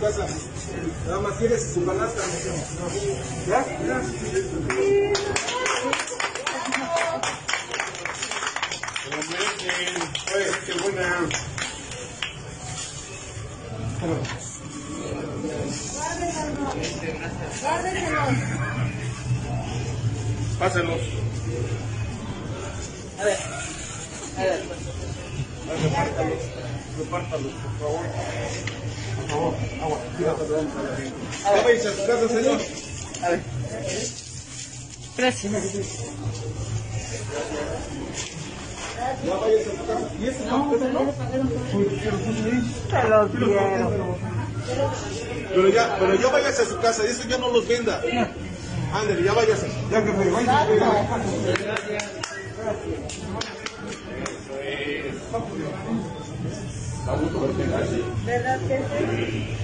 casa. Nada más tienes su canasta. ¿Ya? ¿Ya? Pues, qué buena. Pásenlos. A ver. A ver. Por favor. Por favor, agua. A su casa, señor. A ver. Gracias. Ya váyanse a su casa. ¿Y eso no? Te los quiero. Pero ya, pero ya váyase a su casa, eso ya no los venda. Ándale, ya váyase. Ya que me váyase. ¿Verdad que sí?